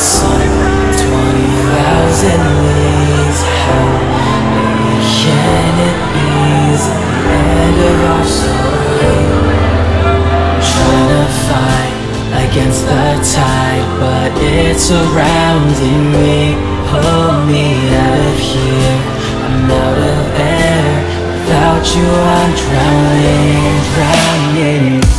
sun, 20,000 ways. How can it ease at of our story? I'm trying to fight against the tide, but it's surrounding me. Pull me out of here, I'm out of air. Without you, I'm drowning, drowning.